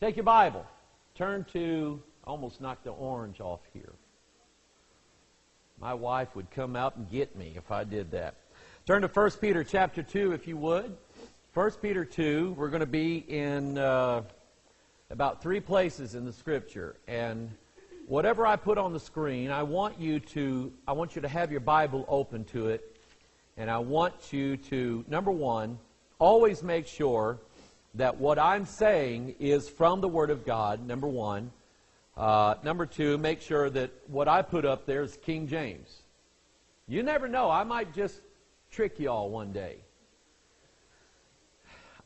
Take your Bible. Turn to, almost knocked the orange off here. My wife would come out and get me if I did that. Turn to 1 Peter chapter 2, if you would. 1 Peter 2, we're going to be in uh, about three places in the Scripture. And whatever I put on the screen, I want you to, I want you to have your Bible open to it. And I want you to, number one, always make sure that what I'm saying is from the Word of God, number one. Uh, number two, make sure that what I put up there is King James. You never know. I might just trick y'all one day.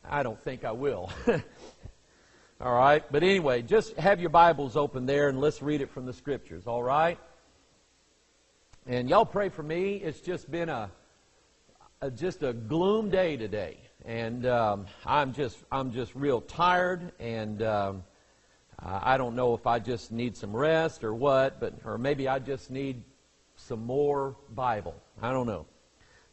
I don't think I will. all right? But anyway, just have your Bibles open there and let's read it from the Scriptures, all right? And y'all pray for me. It's just been a, a just a gloom day today. And um, I'm just I'm just real tired and um, I don't know if I just need some rest or what, but or maybe I just need some more Bible. I don't know.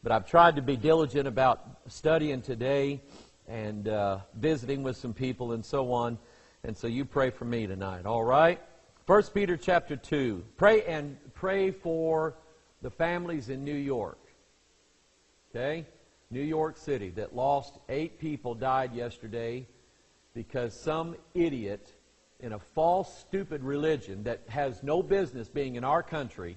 But I've tried to be diligent about studying today and uh, visiting with some people and so on. And so you pray for me tonight, all right? First Peter chapter 2. Pray and pray for the families in New York. Okay? New York City that lost eight people died yesterday because some idiot in a false, stupid religion that has no business being in our country.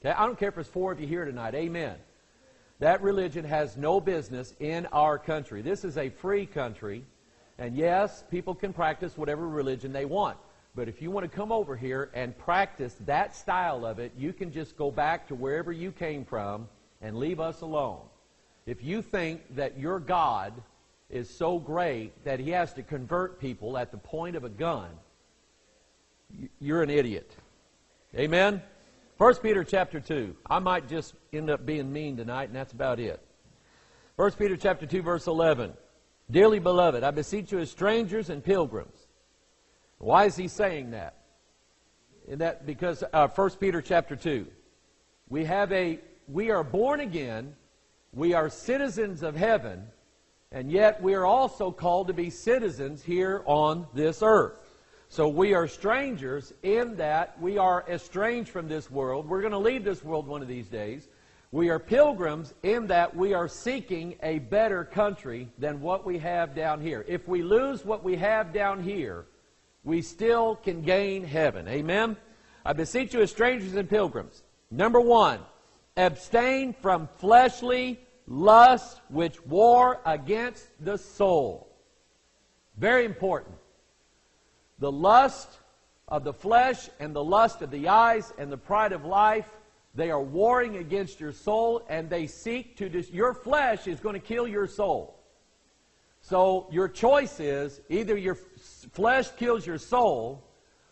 Okay, I don't care if it's four of you here tonight. Amen. That religion has no business in our country. This is a free country. And yes, people can practice whatever religion they want. But if you want to come over here and practice that style of it, you can just go back to wherever you came from and leave us alone. If you think that your God is so great that he has to convert people at the point of a gun, you're an idiot. Amen? 1 Peter chapter 2. I might just end up being mean tonight, and that's about it. 1 Peter chapter 2, verse 11. Dearly beloved, I beseech you as strangers and pilgrims. Why is he saying that? In that because uh, 1 Peter chapter 2. We have a we are born again, we are citizens of heaven, and yet we are also called to be citizens here on this earth. So we are strangers in that we are estranged from this world. We're going to leave this world one of these days. We are pilgrims in that we are seeking a better country than what we have down here. If we lose what we have down here, we still can gain heaven. Amen? I beseech you as strangers and pilgrims. Number one, abstain from fleshly lust which war against the soul. Very important. The lust of the flesh and the lust of the eyes and the pride of life, they are warring against your soul and they seek to, dis- your flesh is going to kill your soul. So your choice is either your flesh kills your soul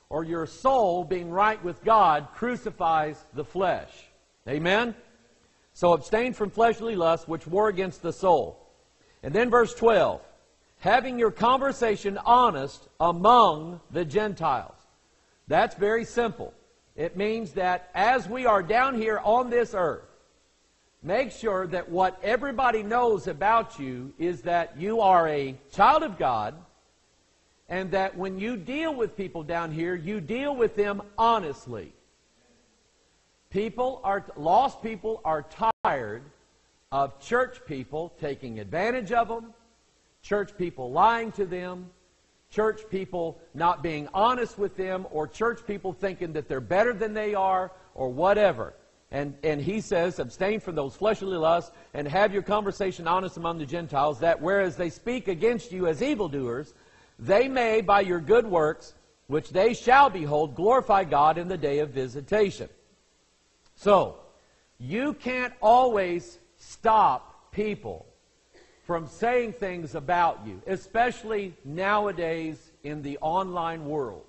or your soul, being right with God, crucifies the flesh. Amen? So abstain from fleshly lusts which war against the soul. And then verse 12. Having your conversation honest among the Gentiles. That's very simple. It means that as we are down here on this earth, make sure that what everybody knows about you is that you are a child of God and that when you deal with people down here, you deal with them honestly. People are, lost people are tired of church people taking advantage of them, church people lying to them, church people not being honest with them, or church people thinking that they're better than they are, or whatever. And, and he says, abstain from those fleshly lusts and have your conversation honest among the Gentiles, that whereas they speak against you as evildoers, they may, by your good works, which they shall behold, glorify God in the day of visitation. So, you can't always stop people from saying things about you, especially nowadays in the online world.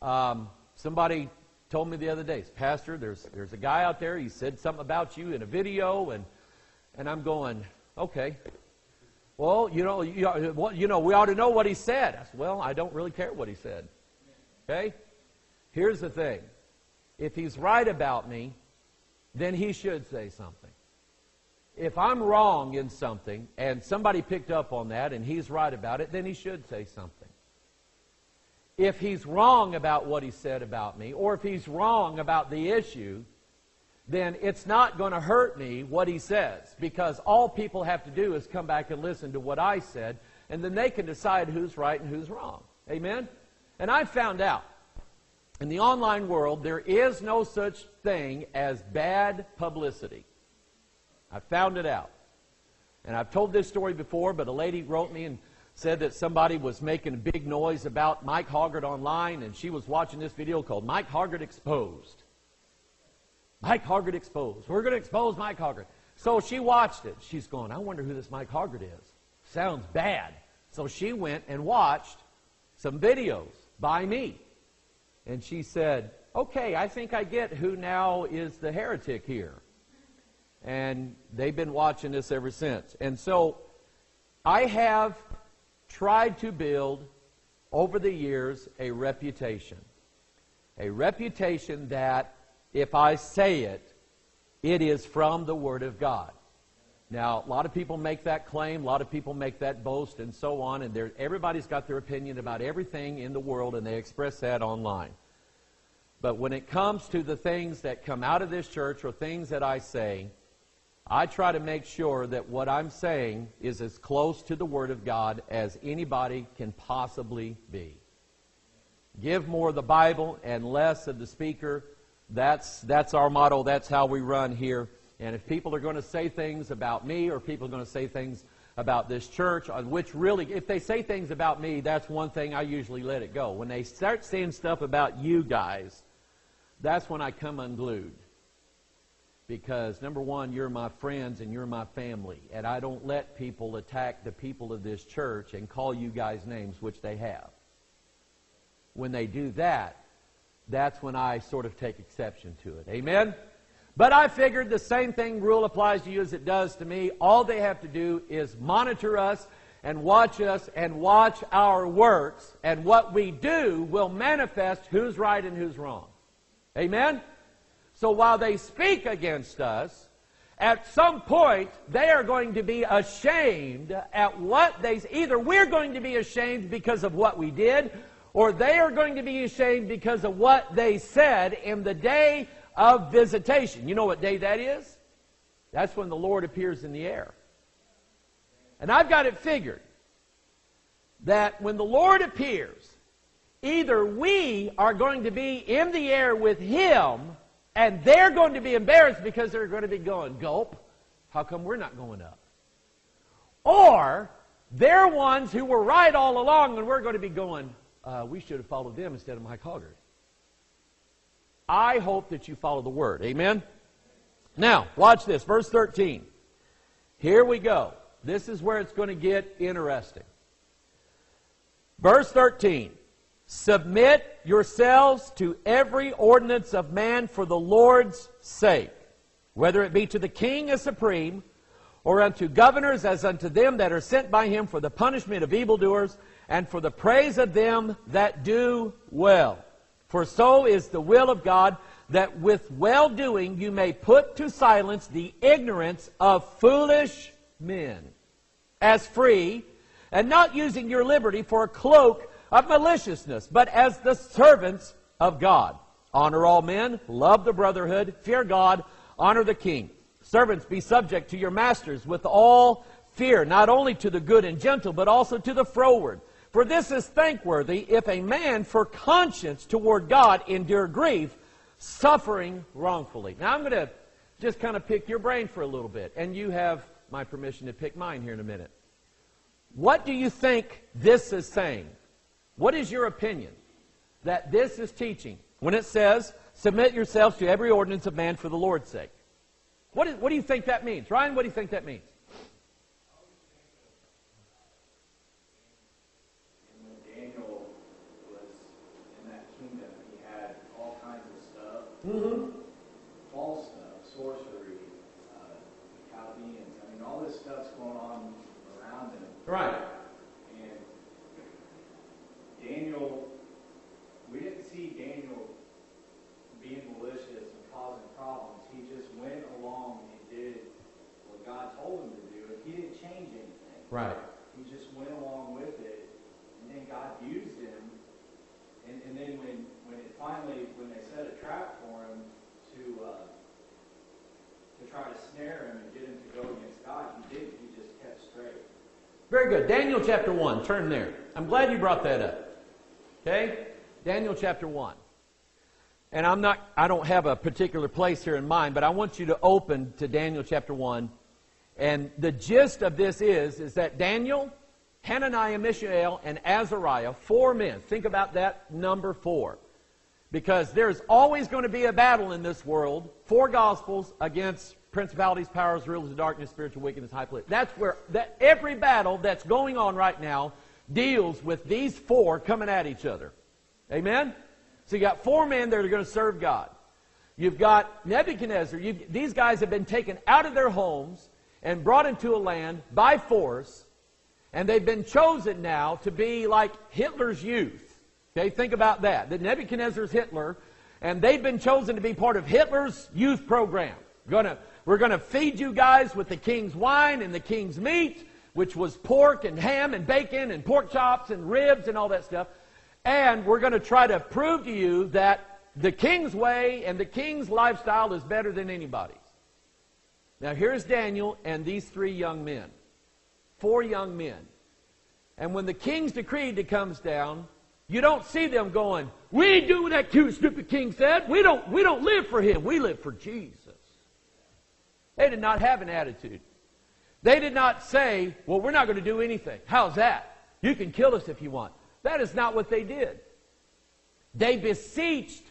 Um, somebody told me the other day, Pastor, there's, there's a guy out there, he said something about you in a video, and, and I'm going, okay. Well, you know, you, you know, we ought to know what he said. I said, well, I don't really care what he said. Okay? Here's the thing. If he's right about me, then he should say something. if I'm wrong in something and somebody picked up on that and he's right about it, then he should say something. If he's wrong about what he said about me, or if he's wrong about the issue, then it's not going to hurt me what he says because all people have to do is come back and listen to what I said and then they can decide who's right and who's wrong. Amen? And I found out in the online world there is no such thing as bad publicity. I found it out. And I've told this story before, but a lady wrote me and said that somebody was making a big noise about Mike Hoggard online, and she was watching this video called Mike Hoggard Exposed. Mike Hoggard Exposed. We're going to expose Mike Hoggard. So she watched it. She's going, I wonder who this Mike Hoggard is. Sounds bad. So she went and watched some videos by me. And she said, Okay, I think I get who now is the heretic here. And they've been watching this ever since. And so I have tried to build over the years a reputation. A reputation that if I say it, it is from the Word of God. Now, a lot of people make that claim, a lot of people make that boast, and so on, and everybody's got their opinion about everything in the world, and they express that online. But when it comes to the things that come out of this church or things that I say, I try to make sure that what I'm saying is as close to the Word of God as anybody can possibly be. Give more of the Bible and less of the speaker. That's, that's our motto. That's how we run here. And if people are going to say things about me or people are going to say things about this church, on which really, if they say things about me, that's one thing I usually let it go. When they start saying stuff about you guys, that's when I come unglued. Because, number one, you're my friends and you're my family. And I don't let people attack the people of this church and call you guys names, which they have. When they do that, that's when I sort of take exception to it. Amen? But I figured the same thing rule applies to you as it does to me. All they have to do is monitor us and watch us and watch our works, and what we do will manifest who's right and who's wrong. Amen? So while they speak against us, at some point they are going to be ashamed at what they either we're going to be ashamed because of what we did or they are going to be ashamed because of what they said in the day of visitation. You know what day that is? That's when the Lord appears in the air. And I've got it figured that when the Lord appears, either we are going to be in the air with Him, and they're going to be embarrassed because they're going to be going, Gulp, how come we're not going up? Or they're ones who were right all along, and we're going to be going, uh, we should have followed them instead of Mike Hoggard. I hope that you follow the word. Amen? Now, watch this. Verse 13. Here we go. This is where it's going to get interesting. Verse 13. Submit yourselves to every ordinance of man for the Lord's sake, whether it be to the king as supreme, or unto governors as unto them that are sent by him for the punishment of evildoers, and for the praise of them that do well. For so is the will of God that with well doing you may put to silence the ignorance of foolish men, as free, and not using your liberty for a cloak of maliciousness, but as the servants of God. Honor all men, love the brotherhood, fear God, honor the king. Servants, be subject to your masters with all fear, not only to the good and gentle, but also to the froward. For this is thankworthy if a man for conscience toward God endure grief, suffering wrongfully. Now I'm going to just kind of pick your brain for a little bit, and you have my permission to pick mine here in a minute. What do you think this is saying? What is your opinion that this is teaching when it says, submit yourselves to every ordinance of man for the Lord's sake? What, is, what do you think that means? Ryan, what do you think that means? Right. And Daniel, we didn't see Daniel being malicious and causing problems. He just went along and did what God told him to do, and he didn't change anything. Right. He just went along with it, and then God used him. And, and then when, when it finally, when they set a trap for him to, uh, to try to snare him and get him to go against God, he didn't. Very good. Daniel chapter 1. Turn there. I'm glad you brought that up. Okay? Daniel chapter 1. And I'm not, I don't have a particular place here in mind, but I want you to open to Daniel chapter 1. And the gist of this is, is that Daniel, Hananiah, Mishael, and Azariah, four men. Think about that number four. Because there's always going to be a battle in this world, four gospels against principalities, powers, rulers of darkness, spiritual wickedness, high place. That's where that every battle that's going on right now deals with these four coming at each other. Amen? So you got four men that are going to serve God. You've got Nebuchadnezzar. You've, these guys have been taken out of their homes and brought into a land by force, and they've been chosen now to be like Hitler's youth. Okay, think about that. That Nebuchadnezzar's Hitler, and they've been chosen to be part of Hitler's youth program. Gonna, we're going to feed you guys with the king's wine and the king's meat, which was pork and ham and bacon and pork chops and ribs and all that stuff. And we're going to try to prove to you that the king's way and the king's lifestyle is better than anybody's. Now here's Daniel and these three young men. Four young men. And when the king's decree comes down, you don't see them going, we do what that cute, stupid king said. We don't, we don't live for him. We live for Jesus. They did not have an attitude. They did not say, well, we're not going to do anything. How's that? You can kill us if you want. That is not what they did. They beseeched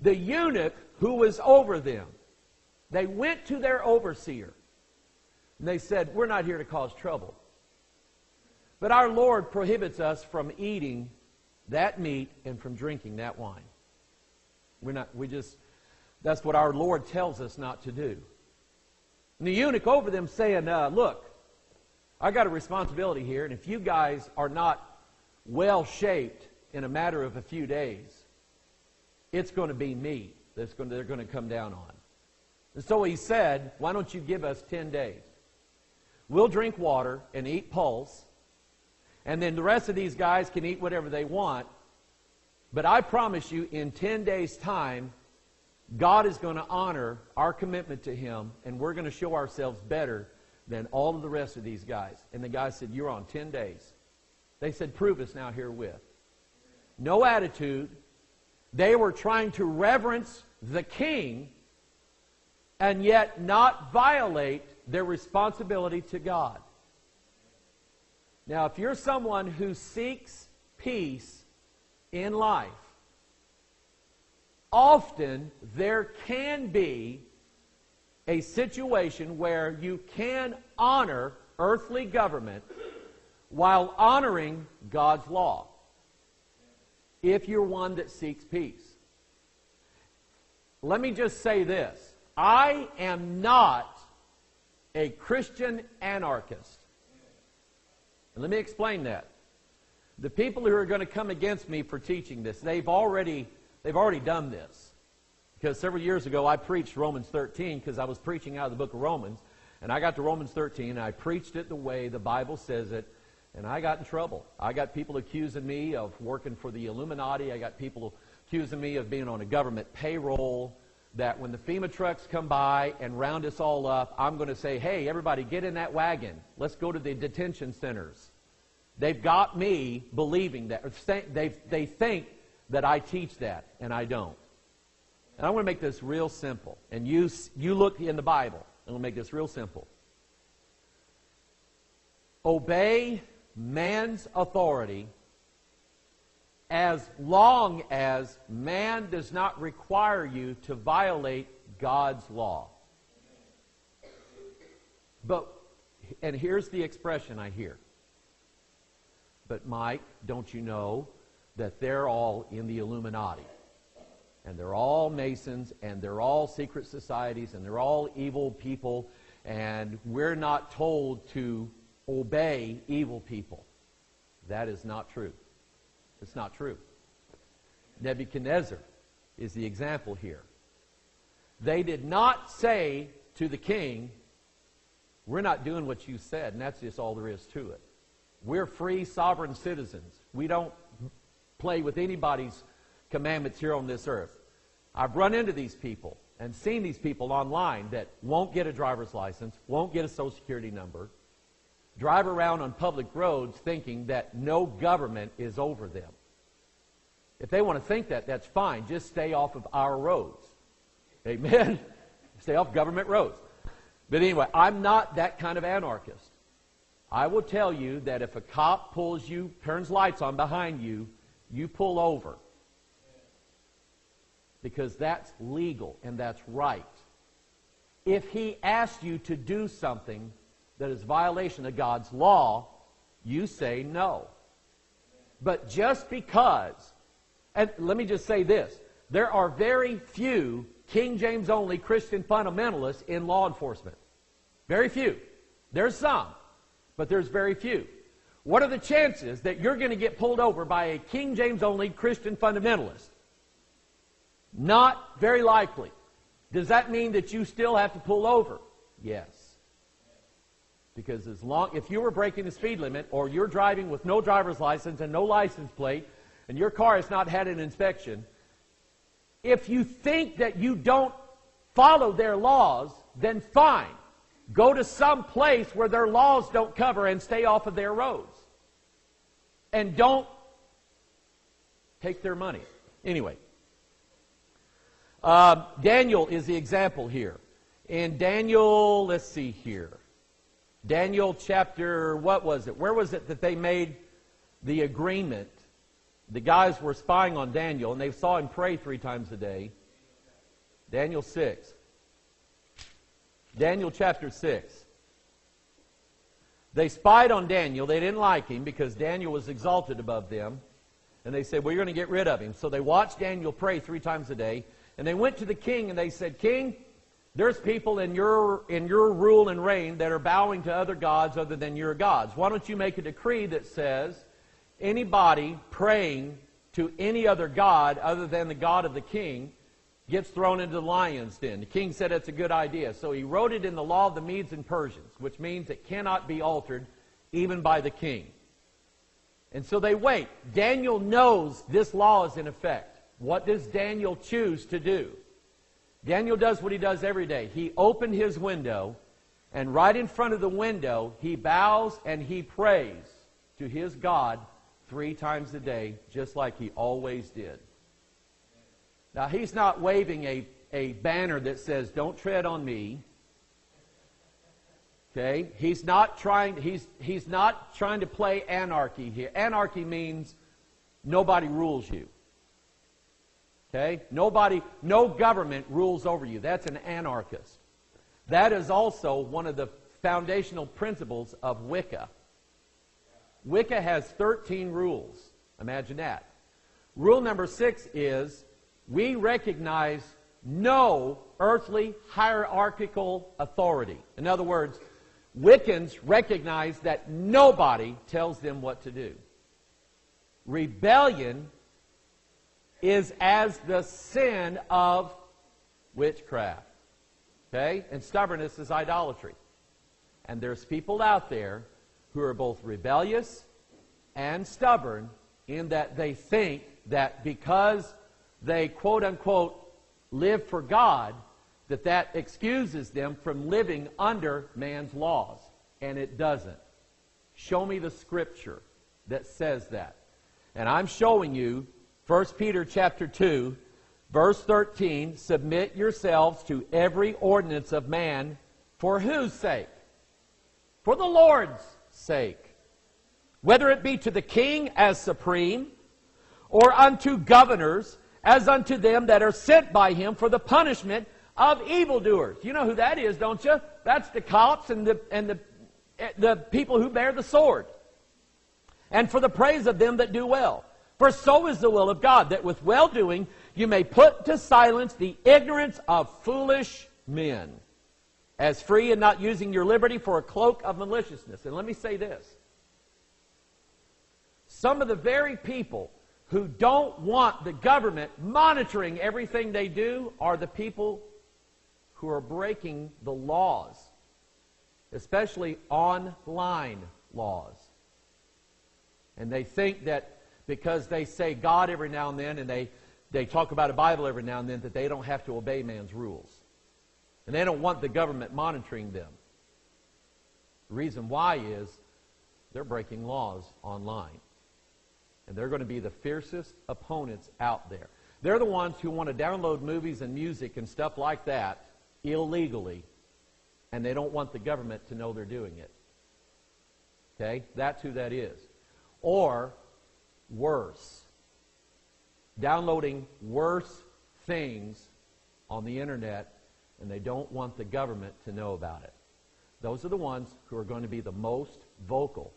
the eunuch who was over them. They went to their overseer. And they said, We're not here to cause trouble. But our Lord prohibits us from eating that meat and from drinking that wine. We're not, we just, that's what our Lord tells us not to do. And the eunuch over them saying, uh, Look, I got a responsibility here, and if you guys are not well shaped in a matter of a few days, it's going to be me that's going to, they're going to come down on. And so he said, Why don't you give us 10 days? We'll drink water and eat pulse, and then the rest of these guys can eat whatever they want. But I promise you, in 10 days' time, God is going to honor our commitment to Him, and we're going to show ourselves better than all of the rest of these guys. And the guy said, You're on 10 days. They said, Prove us now herewith. No attitude. They were trying to reverence the king and yet not violate their responsibility to God. Now, if you're someone who seeks peace in life, often there can be a situation where you can honor earthly government while honoring God's law. If you're one that seeks peace. Let me just say this. I am not a Christian anarchist. Let me explain that. The people who are going to come against me for teaching this, they've already, they've already done this. Because several years ago I preached Romans 13 because I was preaching out of the book of Romans. And I got to Romans 13 and I preached it the way the Bible says it and I got in trouble. I got people accusing me of working for the Illuminati. I got people accusing me of being on a government payroll. That when the FEMA trucks come by and round us all up, I'm going to say, hey, everybody, get in that wagon. Let's go to the detention centers. They've got me believing that. They, they think that I teach that, and I don't. And I want to make this real simple. And you, you look in the Bible, and we'll make this real simple. Obey man's authority as long as man does not require you to violate God's law. But, and here's the expression I hear. But, Mike, don't you know that they're all in the Illuminati? And they're all Masons, and they're all secret societies, and they're all evil people, and we're not told to obey evil people. That is not true. It's not true. Nebuchadnezzar is the example here. They did not say to the king, We're not doing what you said, and that's just all there is to it. We're free, sovereign citizens. We don't play with anybody's commandments here on this earth. I've run into these people and seen these people online that won't get a driver's license, won't get a social security number, drive around on public roads thinking that no government is over them. If they want to think that, that's fine. Just stay off of our roads. Amen? stay off government roads. But anyway, I'm not that kind of anarchist. I will tell you that if a cop pulls you, turns lights on behind you, you pull over. Because that's legal and that's right. If he asks you to do something that is violation of God's law, you say no. But just because, and let me just say this, there are very few King James only Christian fundamentalists in law enforcement. Very few. There's some, but there's very few. What are the chances that you're going to get pulled over by a King James only Christian fundamentalist? Not very likely. Does that mean that you still have to pull over? Yes. Because as long if you were breaking the speed limit or you're driving with no driver's license and no license plate and your car has not had an inspection, if you think that you don't follow their laws, then fine. Go to some place where their laws don't cover and stay off of their roads. And don't take their money. Anyway, uh, Daniel is the example here. In Daniel, let's see here. Daniel chapter, what was it? Where was it that they made the agreement? The guys were spying on Daniel, and they saw him pray three times a day. Daniel 6. Daniel chapter 6. They spied on Daniel. They didn't like him because Daniel was exalted above them. And they said, We're going to get rid of him. So they watched Daniel pray three times a day. And they went to the king and they said, King, there's people in your, in your rule and reign that are bowing to other gods other than your gods. Why don't you make a decree that says anybody praying to any other god other than the God of the king gets thrown into the lion's den. The king said it's a good idea. So he wrote it in the law of the Medes and Persians, which means it cannot be altered even by the king. And so they wait. Daniel knows this law is in effect. What does Daniel choose to do? Daniel does what he does every day. He opened his window, and right in front of the window, he bows and he prays to his God three times a day, just like he always did. Now, he's not waving a, a banner that says, Don't tread on me. Okay? He's not trying he's he's not trying to play anarchy here. Anarchy means nobody rules you. Okay? Nobody, no government rules over you. That's an anarchist. That is also one of the foundational principles of Wicca. Wicca has 13 rules. Imagine that. Rule number six is we recognize no earthly hierarchical authority. In other words, Wiccans recognize that nobody tells them what to do. Rebellion is as the sin of witchcraft. Okay? And stubbornness is idolatry. And there's people out there who are both rebellious and stubborn in that they think that because they quote unquote live for God, that that excuses them from living under man's laws. And it doesn't. Show me the scripture that says that. And I'm showing you 1 Peter chapter 2, verse 13, submit yourselves to every ordinance of man for whose sake? For the Lord's sake. Whether it be to the king as supreme, or unto governors as unto them that are sent by him for the punishment of evildoers. You know who that is, don't you? That's the cops and the, and the, the people who bear the sword. And for the praise of them that do well. For so is the will of God, that with well doing you may put to silence the ignorance of foolish men, as free and not using your liberty for a cloak of maliciousness. And let me say this some of the very people who don't want the government monitoring everything they do are the people who are breaking the laws, especially online laws. And they think that because they say God every now and then and they, they talk about a Bible every now and then that they don't have to obey man's rules. And they don't want the government monitoring them. The reason why is they're breaking laws online. And they're going to be the fiercest opponents out there. They're the ones who want to download movies and music and stuff like that illegally, and they don't want the government to know they're doing it. Okay? That's who that is. Or worse, downloading worse things on the internet, and they don't want the government to know about it. Those are the ones who are going to be the most vocal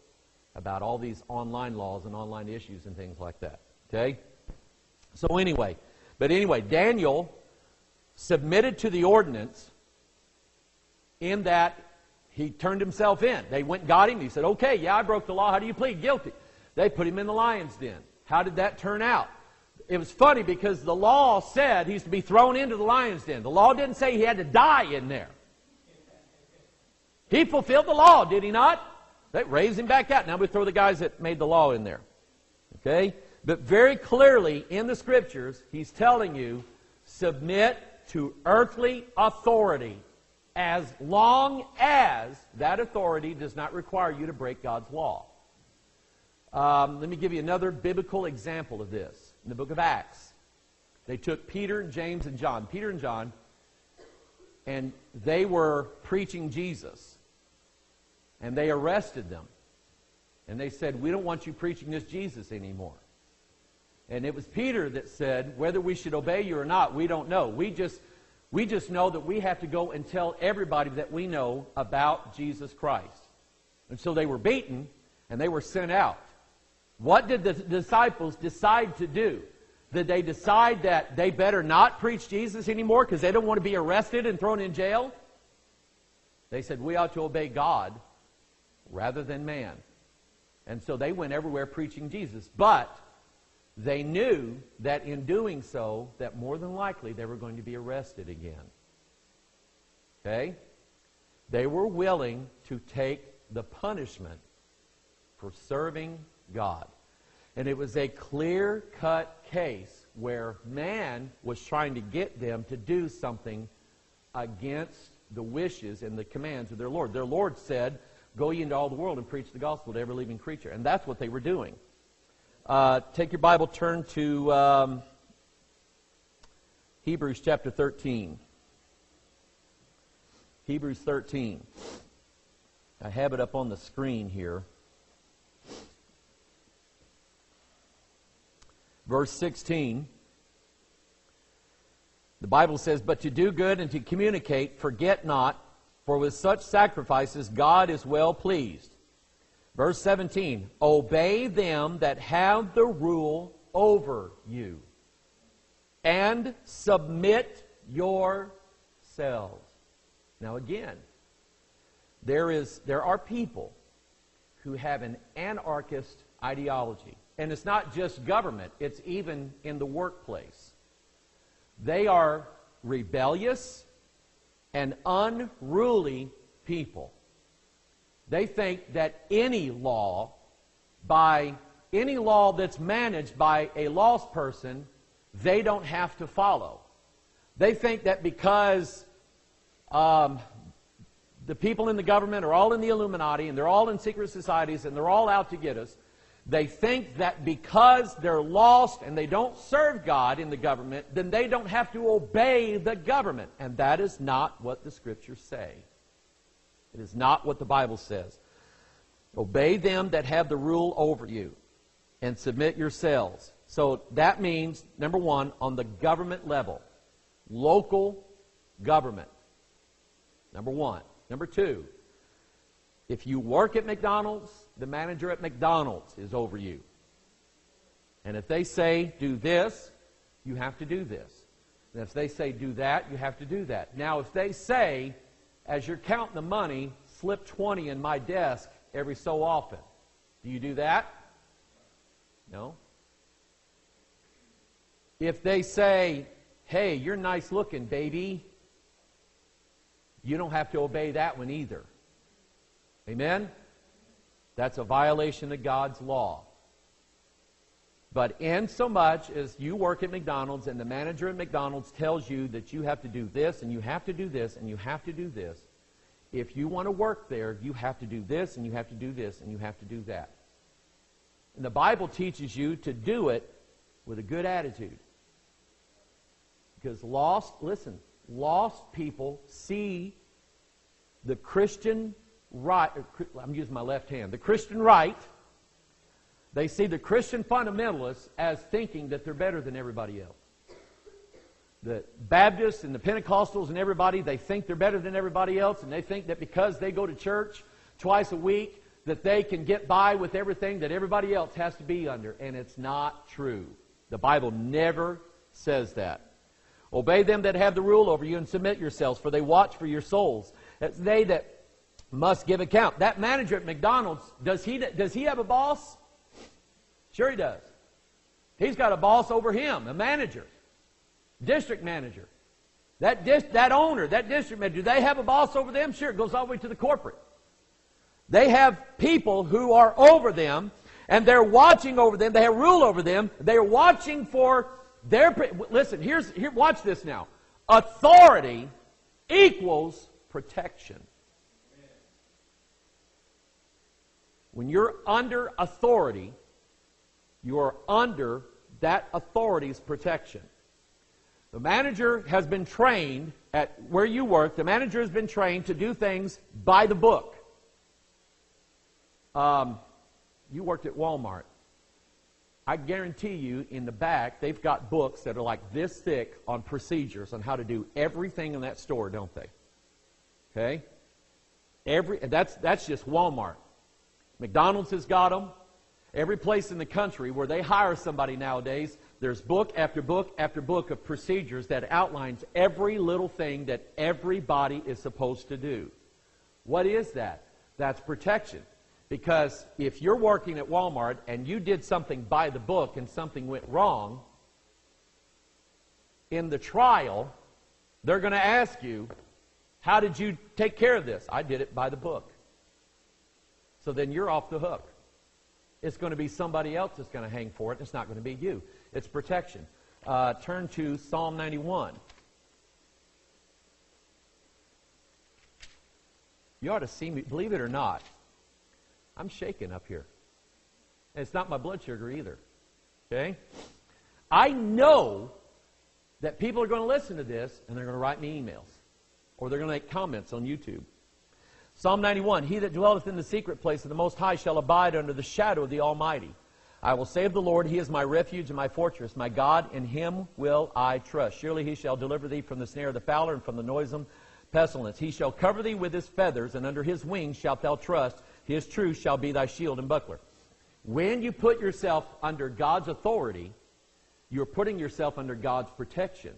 about all these online laws and online issues and things like that. Okay? So, anyway, but anyway, Daniel submitted to the ordinance in that he turned himself in. They went and got him. He said, Okay, yeah, I broke the law. How do you plead? Guilty. They put him in the lion's den. How did that turn out? It was funny because the law said he's to be thrown into the lion's den. The law didn't say he had to die in there. He fulfilled the law, did he not? They raised him back out. Now we throw the guys that made the law in there. Okay? But very clearly in the scriptures, he's telling you submit to earthly authority as long as that authority does not require you to break God's law. Um, let me give you another biblical example of this. In the book of Acts, they took Peter, James, and John. Peter and John, and they were preaching Jesus. And they arrested them. And they said, We don't want you preaching this Jesus anymore. And it was Peter that said, Whether we should obey you or not, we don't know. We just, we just know that we have to go and tell everybody that we know about Jesus Christ. And so they were beaten and they were sent out. What did the disciples decide to do? Did they decide that they better not preach Jesus anymore because they don't want to be arrested and thrown in jail? They said, We ought to obey God rather than man. And so they went everywhere preaching Jesus. But they knew that in doing so, that more than likely they were going to be arrested again. Okay? They were willing to take the punishment for serving God. And it was a clear cut case where man was trying to get them to do something against the wishes and the commands of their Lord. Their Lord said, Go ye into all the world and preach the gospel to every living creature. And that's what they were doing. Uh, take your Bible, turn to um, Hebrews chapter 13. Hebrews 13. I have it up on the screen here. Verse 16. The Bible says, But to do good and to communicate, forget not for with such sacrifices God is well pleased. Verse 17 Obey them that have the rule over you, and submit yourselves. Now, again, there, is, there are people who have an anarchist ideology. And it's not just government, it's even in the workplace. They are rebellious and unruly people. They think that any law, by any law that's managed by a lost person, they don't have to follow. They think that because um, the people in the government are all in the Illuminati and they're all in secret societies and they're all out to get us, they think that because they're lost and they don't serve God in the government, then they don't have to obey the government. And that is not what the scriptures say. It is not what the Bible says. Obey them that have the rule over you and submit yourselves. So that means, number one, on the government level, local government. Number one. Number two, if you work at McDonald's, the manager at McDonald's is over you. And if they say, do this, you have to do this. And if they say, do that, you have to do that. Now, if they say, as you're counting the money, slip 20 in my desk every so often, do you do that? No. If they say, hey, you're nice looking, baby, you don't have to obey that one either. Amen? That's a violation of God's law. But in so much as you work at McDonald's and the manager at McDonald's tells you that you have to do this and you have to do this and you have to do this, if you want to work there, you have to do this and you have to do this and you have to do that. And the Bible teaches you to do it with a good attitude. Because lost, listen, lost people see the Christian right, uh, I'm using my left hand, the Christian right they see the Christian fundamentalists as thinking that they're better than everybody else. The Baptists and the Pentecostals and everybody, they think they're better than everybody else, and they think that because they go to church twice a week, that they can get by with everything that everybody else has to be under. And it's not true. The Bible never says that. Obey them that have the rule over you and submit yourselves, for they watch for your souls. They that must give account. That manager at McDonald's, does he, does he have a boss? Sure he does. He's got a boss over him, a manager, district manager. That, dis- that owner, that district manager, do they have a boss over them? Sure, it goes all the way to the corporate. They have people who are over them, and they're watching over them. They have rule over them. They're watching for their. Listen, here's here. Watch this now. Authority equals protection. When you're under authority, you are under that authority's protection. The manager has been trained at where you work, the manager has been trained to do things by the book. Um, you worked at Walmart. I guarantee you, in the back, they've got books that are like this thick on procedures on how to do everything in that store, don't they? Okay? Every, that's, that's just Walmart. McDonald's has got them. Every place in the country where they hire somebody nowadays, there's book after book after book of procedures that outlines every little thing that everybody is supposed to do. What is that? That's protection. Because if you're working at Walmart and you did something by the book and something went wrong, in the trial, they're going to ask you, How did you take care of this? I did it by the book. So then you're off the hook. It's going to be somebody else that's going to hang for it. It's not going to be you. It's protection. Uh, turn to Psalm 91. You ought to see me. Believe it or not, I'm shaking up here. And it's not my blood sugar either. Okay? I know that people are going to listen to this and they're going to write me emails or they're going to make comments on YouTube. Psalm 91 He that dwelleth in the secret place of the Most High shall abide under the shadow of the Almighty. I will save the Lord, He is my refuge and my fortress, my God, in Him will I trust. Surely He shall deliver thee from the snare of the fowler and from the noisome pestilence. He shall cover thee with His feathers, and under His wings shalt thou trust. His truth shall be thy shield and buckler. When you put yourself under God's authority, you're putting yourself under God's protection.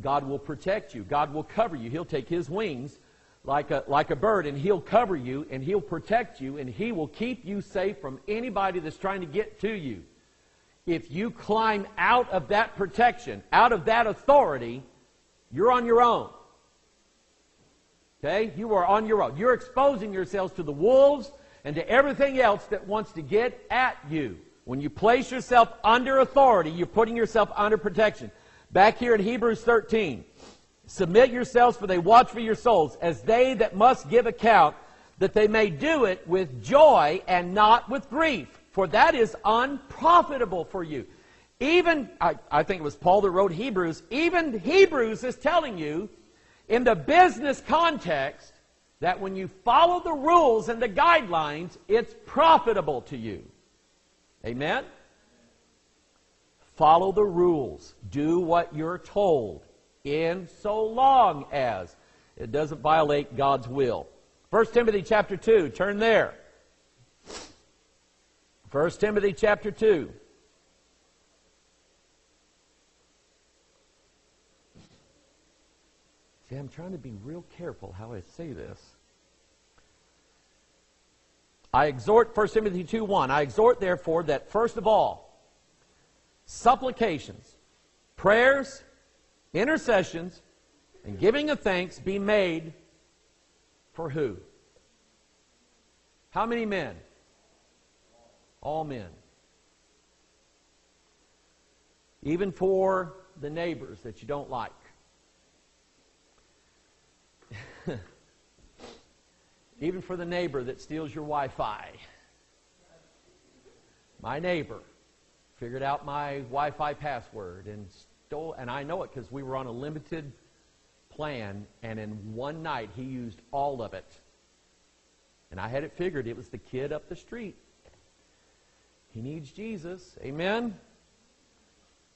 God will protect you. God will cover you. He'll take His wings like a, like a bird, and He'll cover you, and He'll protect you, and He will keep you safe from anybody that's trying to get to you. If you climb out of that protection, out of that authority, you're on your own. Okay? You are on your own. You're exposing yourselves to the wolves and to everything else that wants to get at you. When you place yourself under authority, you're putting yourself under protection. Back here in Hebrews 13, Submit yourselves, for they watch for your souls, as they that must give account, that they may do it with joy and not with grief, for that is unprofitable for you. Even, I, I think it was Paul that wrote Hebrews, even Hebrews is telling you, in the business context, that when you follow the rules and the guidelines, it's profitable to you. Amen? Follow the rules. Do what you're told in so long as it doesn't violate God's will. 1 Timothy chapter 2, turn there. 1 Timothy chapter 2. See, I'm trying to be real careful how I say this. I exhort, 1 Timothy 2 1, I exhort therefore that first of all, supplications, prayers, intercessions, and giving of thanks be made for who? How many men? All men. even for the neighbors that you don't like. even for the neighbor that steals your Wi Fi. My neighbor figured out my Wi Fi password and stole, and I know it because we were on a limited plan, and in one night he used all of it. And I had it figured it was the kid up the street. He needs Jesus. Amen?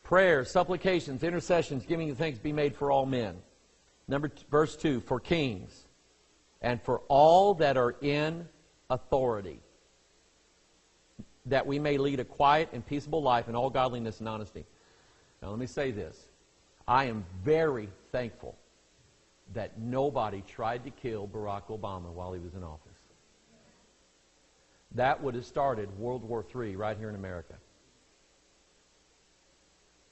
Prayers, supplications, intercessions, giving you thanks be made for all men. Number t- verse 2 for kings and for all that are in authority, that we may lead a quiet and peaceable life in all godliness and honesty. Now, let me say this. I am very thankful that nobody tried to kill Barack Obama while he was in office. That would have started World War III right here in America.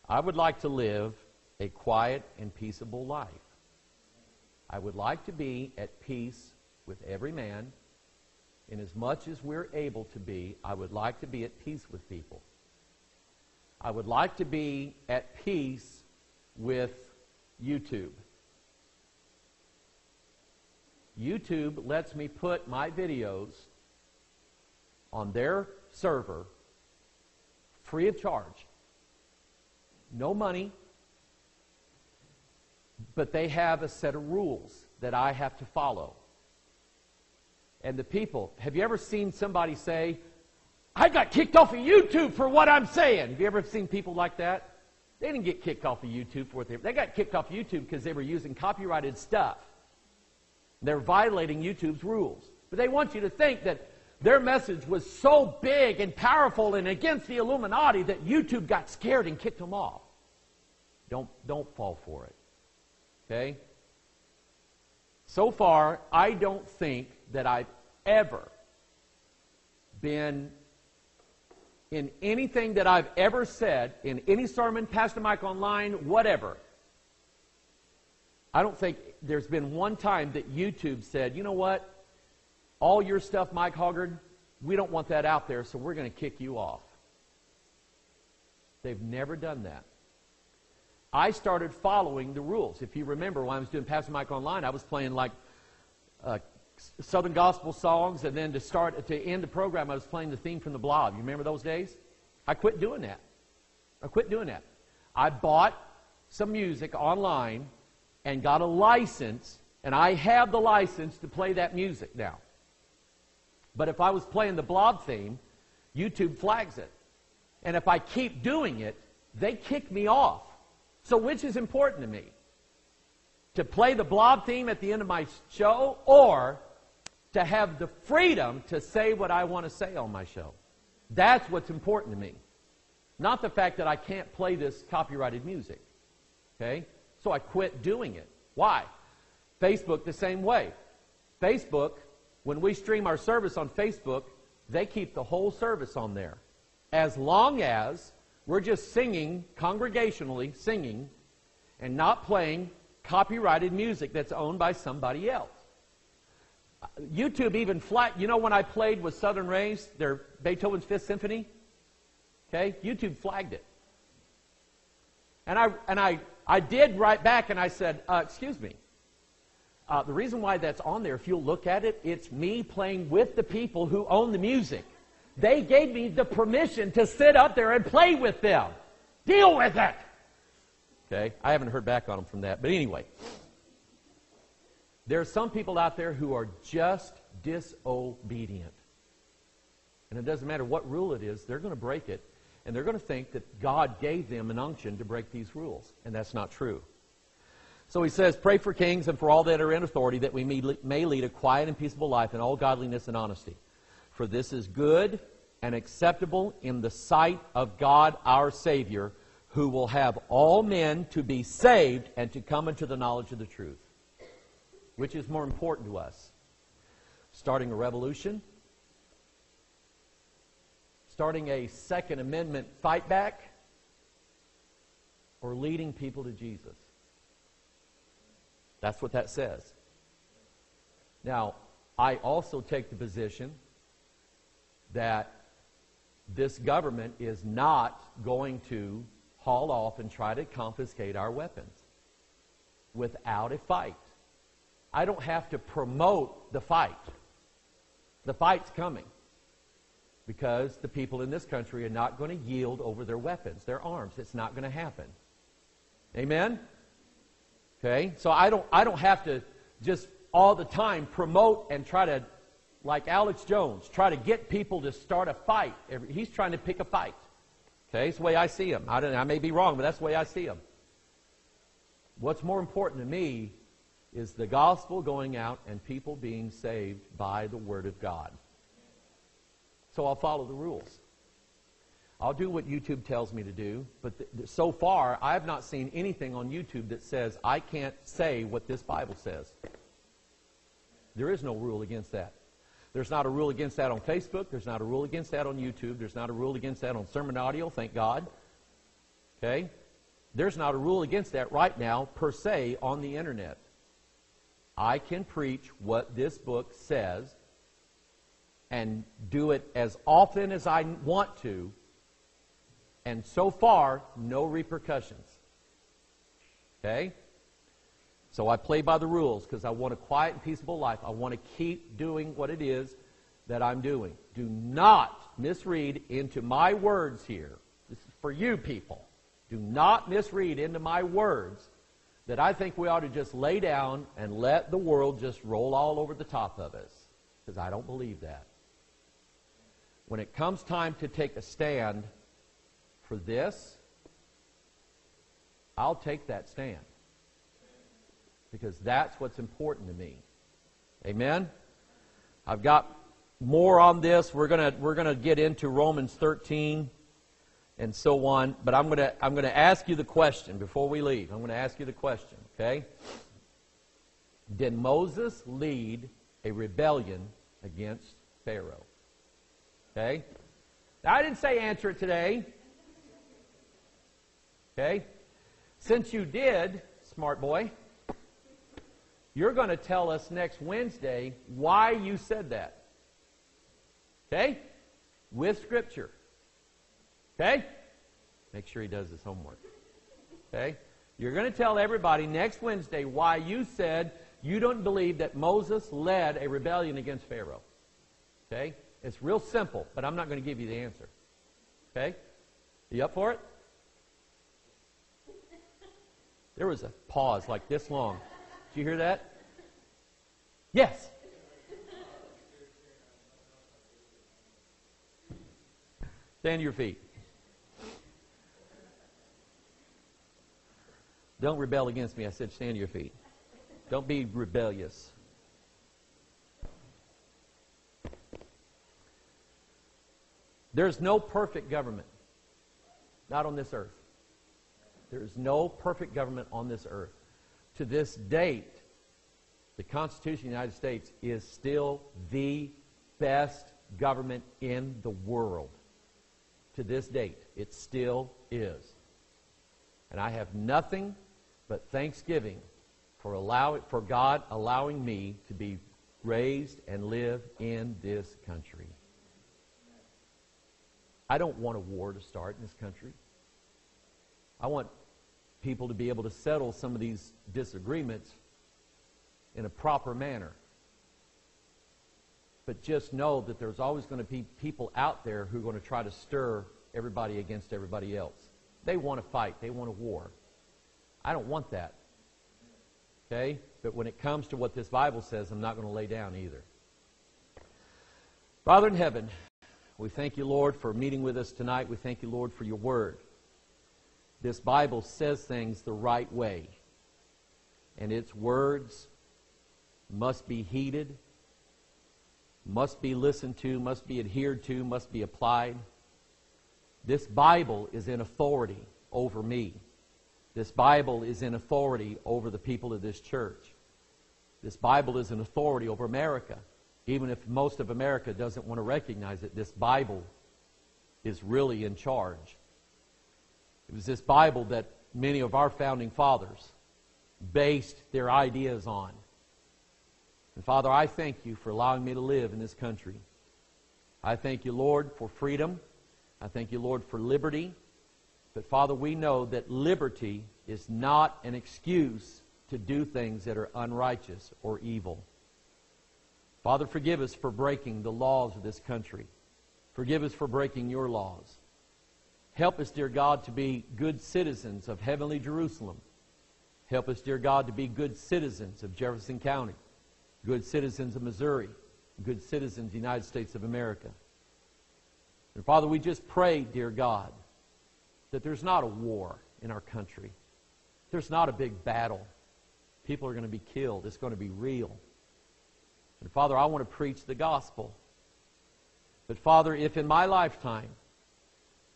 I would like to live a quiet and peaceable life. I would like to be at peace with every man. In as much as we're able to be, I would like to be at peace with people. I would like to be at peace with YouTube. YouTube lets me put my videos on their server free of charge. No money, but they have a set of rules that I have to follow. And the people, have you ever seen somebody say, I got kicked off of YouTube for what I'm saying? Have you ever seen people like that? They didn't get kicked off of YouTube for what they They got kicked off YouTube because they were using copyrighted stuff. They're violating YouTube's rules. But they want you to think that their message was so big and powerful and against the Illuminati that YouTube got scared and kicked them off. Don't, don't fall for it. Okay? So far, I don't think that I've ever been in anything that I've ever said, in any sermon, Pastor Mike online, whatever. I don't think there's been one time that YouTube said, you know what? all your stuff, Mike Hoggard, we don't want that out there, so we're going to kick you off. They've never done that. I started following the rules. If you remember, when I was doing Pastor Mike Online, I was playing like uh, Southern gospel songs, and then to start to end the program, I was playing the theme from the Blob. You remember those days? I quit doing that. I quit doing that. I bought some music online and got a license, and I have the license to play that music now. But if I was playing the blob theme, YouTube flags it. And if I keep doing it, they kick me off. So which is important to me? To play the blob theme at the end of my show or to have the freedom to say what I want to say on my show? That's what's important to me. Not the fact that I can't play this copyrighted music. Okay? So I quit doing it. Why? Facebook the same way. Facebook when we stream our service on Facebook, they keep the whole service on there. As long as we're just singing, congregationally singing, and not playing copyrighted music that's owned by somebody else. YouTube even flat, you know when I played with Southern Raised, their Beethoven's Fifth Symphony? Okay, YouTube flagged it. And I, and I, I did write back and I said, uh, excuse me, uh, the reason why that's on there, if you'll look at it, it's me playing with the people who own the music. They gave me the permission to sit up there and play with them. Deal with it. Okay, I haven't heard back on them from that, but anyway, there are some people out there who are just disobedient. And it doesn't matter what rule it is, they're going to break it, and they're going to think that God gave them an unction to break these rules, and that's not true. So he says, Pray for kings and for all that are in authority, that we may lead a quiet and peaceable life in all godliness and honesty. For this is good and acceptable in the sight of God our Savior, who will have all men to be saved and to come into the knowledge of the truth. Which is more important to us? Starting a revolution? Starting a Second Amendment fight back? Or leading people to Jesus? That's what that says. Now, I also take the position that this government is not going to haul off and try to confiscate our weapons without a fight. I don't have to promote the fight. The fight's coming because the people in this country are not going to yield over their weapons, their arms. It's not going to happen. Amen? Okay? So I don't, I don't have to just all the time promote and try to, like Alex Jones, try to get people to start a fight. He's trying to pick a fight. Okay? It's the way I see him. I, don't, I may be wrong, but that's the way I see him. What's more important to me is the gospel going out and people being saved by the Word of God. So I'll follow the rules. I'll do what YouTube tells me to do, but th- so far I have not seen anything on YouTube that says I can't say what this Bible says. There is no rule against that. There's not a rule against that on Facebook. There's not a rule against that on YouTube. There's not a rule against that on sermon audio, thank God. Okay? There's not a rule against that right now, per se, on the internet. I can preach what this book says and do it as often as I want to, and so far, no repercussions. Okay? So I play by the rules because I want a quiet and peaceable life. I want to keep doing what it is that I'm doing. Do not misread into my words here. This is for you people. Do not misread into my words that I think we ought to just lay down and let the world just roll all over the top of us. Because I don't believe that. When it comes time to take a stand for this, I'll take that stand. Because that's what's important to me. Amen? I've got more on this. We're going to we're going to get into Romans 13 and so on. But I'm going to I'm going to ask you the question before we leave. I'm going to ask you the question, okay? Did Moses lead a rebellion against Pharaoh? Okay? Now, I didn't say answer it today. Okay? Since you did, smart boy, you're going to tell us next Wednesday why you said that. Okay? With Scripture. Okay? Make sure he does his homework. Okay? You're going to tell everybody next Wednesday why you said you don't believe that Moses led a rebellion against Pharaoh. Okay? It's real simple, but I'm not going to give you the answer. Okay? Are You up for it? There was a pause like this long. Did you hear that? Yes. Stand to your feet. Don't rebel against me. I said, stand to your feet. Don't be rebellious. There's no perfect government. Not on this earth. There is no perfect government on this earth. To this date, the Constitution of the United States is still the best government in the world. To this date, it still is. And I have nothing but thanksgiving for, allow, for God allowing me to be raised and live in this country. I don't want a war to start in this country. I want people to be able to settle some of these disagreements in a proper manner. But just know that there's always going to be people out there who are going to try to stir everybody against everybody else. They want to fight, they want a war. I don't want that. Okay? But when it comes to what this Bible says, I'm not going to lay down either. Father in heaven, we thank you, Lord, for meeting with us tonight. We thank you, Lord, for your word. This Bible says things the right way. And its words must be heeded, must be listened to, must be adhered to, must be applied. This Bible is in authority over me. This Bible is in authority over the people of this church. This Bible is in authority over America. Even if most of America doesn't want to recognize it, this Bible is really in charge. It was this Bible that many of our founding fathers based their ideas on. And Father, I thank you for allowing me to live in this country. I thank you, Lord, for freedom. I thank you, Lord, for liberty. But Father, we know that liberty is not an excuse to do things that are unrighteous or evil. Father, forgive us for breaking the laws of this country. Forgive us for breaking your laws. Help us, dear God, to be good citizens of heavenly Jerusalem. Help us, dear God, to be good citizens of Jefferson County, good citizens of Missouri, good citizens of the United States of America. And Father, we just pray, dear God, that there's not a war in our country. There's not a big battle. People are going to be killed. It's going to be real. And Father, I want to preach the gospel. But Father, if in my lifetime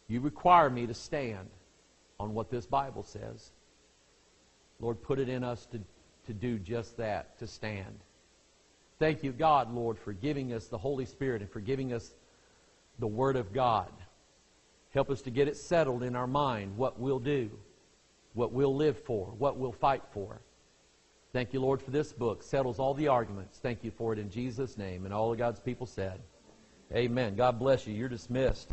you require me to stand on what this Bible says, Lord, put it in us to, to do just that, to stand. Thank you, God, Lord, for giving us the Holy Spirit and for giving us the Word of God. Help us to get it settled in our mind what we'll do, what we'll live for, what we'll fight for. Thank you, Lord, for this book. Settles all the arguments. Thank you for it in Jesus' name. And all of God's people said, Amen. God bless you. You're dismissed.